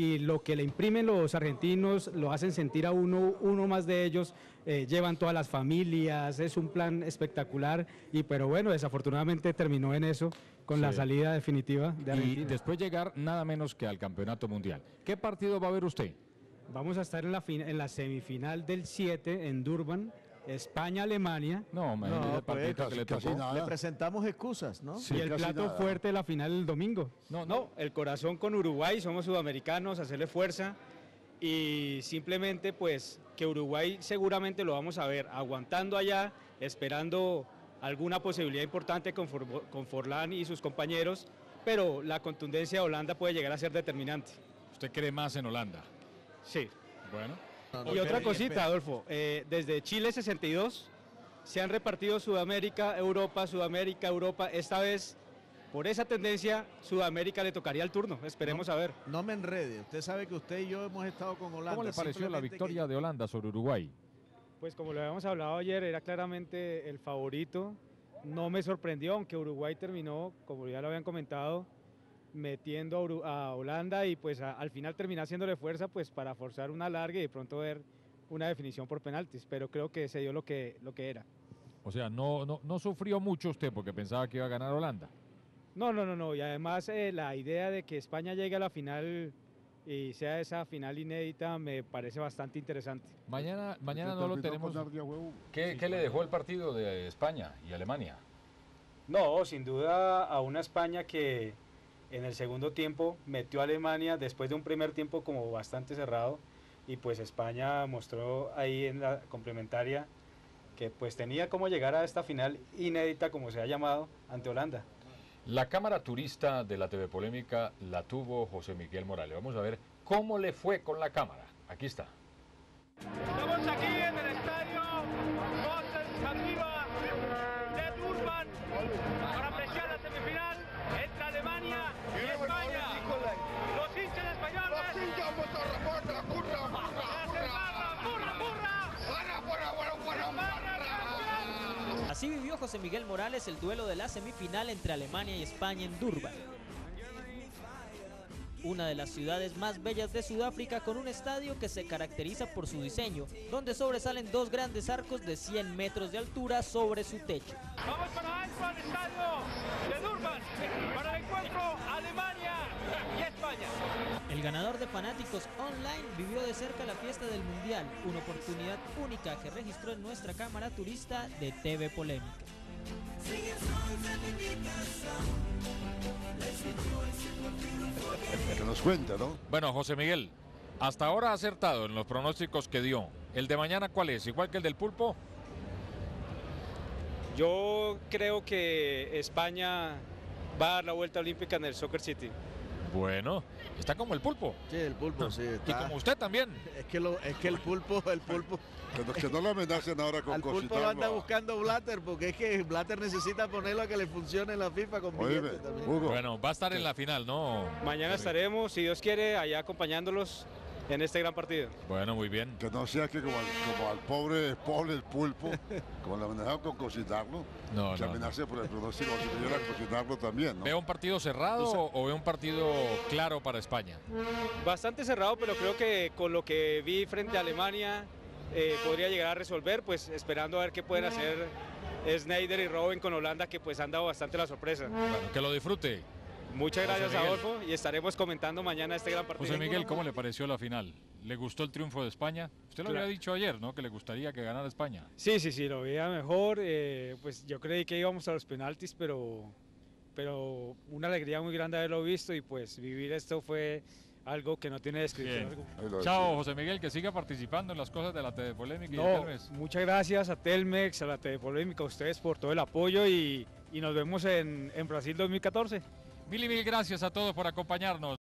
y lo que le imprimen los argentinos lo hacen sentir a uno, uno más de ellos, eh, llevan todas las familias, es un plan espectacular, y pero bueno, desafortunadamente terminó en eso con la salida definitiva de Y Argentina. después llegar nada menos que al Campeonato Mundial. ¿Qué partido va a ver usted? Vamos a estar en la, en la semifinal del 7 en Durban, España-Alemania. No, imagínate No, el pues, que le casi tocó. nada. Le presentamos excusas, ¿no? y el plato fuerte de la final el domingo. No, no, el corazón con Uruguay, somos sudamericanos, hacerle fuerza y simplemente pues que Uruguay seguramente lo vamos a ver aguantando allá, esperando alguna posibilidad importante con, For- con Forlán y sus compañeros, pero la contundencia de Holanda puede llegar a ser determinante. ¿Usted cree más en Holanda? Sí. Bueno. Y otra cosita, Adolfo, eh, desde Chile 62 se han repartido Sudamérica, Europa, Sudamérica, Europa. Esta vez, por esa tendencia, Sudamérica le tocaría el turno. Esperemos a ver. No me enrede. Usted sabe que usted y yo hemos estado con Holanda. ¿Cómo le pareció la victoria de Holanda sobre Uruguay? Pues como lo habíamos hablado ayer, era claramente el favorito. No me sorprendió, aunque Uruguay terminó, como ya lo habían comentado, metiendo a, Holanda y pues a- al final terminar haciéndole fuerza pues para forzar una larga y de pronto ver una definición por penaltis. Pero creo que se dio lo que, lo que era. O sea, no, no, no sufrió mucho usted porque pensaba que iba a ganar Holanda. No, no, no, no. Y además eh, la idea de que España llegue a la final y sea esa final inédita me parece bastante interesante. Mañana, mañana no lo tenemos. ¿Qué, qué le dejó el partido de España y Alemania? No, sin duda a una España que en el segundo tiempo metió a Alemania después de un primer tiempo como bastante cerrado y pues España mostró ahí en la complementaria que pues tenía como llegar a esta final inédita como se ha llamado ante Holanda. La cámara turista de la TV Polémica la tuvo José Miguel Morales. Vamos a ver cómo le fue con la cámara. Aquí está. Estamos aquí en el estadio Así vivió José Miguel Morales el duelo de la semifinal entre Alemania y España en Durban. Una de las ciudades más bellas de Sudáfrica con un estadio que se caracteriza por su diseño, donde sobresalen dos grandes arcos de 100 metros de altura sobre su techo. El ganador de Fanáticos Online vivió de cerca la fiesta del Mundial, una oportunidad única que registró en nuestra cámara turista de TV Polémica. Que nos cuenta, ¿no? Bueno, José Miguel, hasta ahora ha acertado en los pronósticos que dio. ¿El de mañana cuál es? ¿Igual que el del pulpo? Yo creo que España va a dar la vuelta olímpica en el Soccer City. Bueno, está como el pulpo. Sí, el pulpo, sí. Y Está. como usted también. Es que, lo, es que el pulpo, el pulpo. Que no, que no lo amenacen ahora con Al pulpo cositas. lo anda buscando Blatter porque es que Blatter necesita ponerlo a que le funcione en la FIFA con también. Bueno, va a estar en la final, ¿no? Mañana estaremos, si Dios quiere, allá acompañándolos en este gran partido. Bueno, muy bien. Que no sea que como al, como al pobre, pobre el pulpo, como lo amenazaron con cocinarlo, No, que no, amenace por el pronóstico, si pudiera cocinarlo también, ¿no? ¿Veo un partido cerrado o, o veo un partido claro para España? Bastante cerrado, pero creo que con lo que vi frente a Alemania eh, podría llegar a resolver, pues esperando a ver qué pueden hacer Snyder y Robin con Holanda, que pues han dado bastante la sorpresa. Bueno, que lo disfrute. Muchas José gracias, Miguel. Adolfo, y estaremos comentando mañana este gran partido. José Miguel, ¿cómo le pareció la final? ¿Le gustó el triunfo de España? Usted lo Claro. había dicho ayer, ¿no? Que le gustaría que ganara España. Sí, sí, sí, lo veía mejor. eh, pues yo creí que íbamos a los penaltis, pero, pero una alegría muy grande haberlo visto y pues vivir esto fue algo que no tiene descripción. Chao, José Miguel, que siga participando en las cosas de la TV Polémica y de No, Telmes. muchas gracias a Telmex, a la TV Polémica, a ustedes por todo el apoyo y, y nos vemos en, en Brasil 2014. Mil y mil gracias a todos por acompañarnos.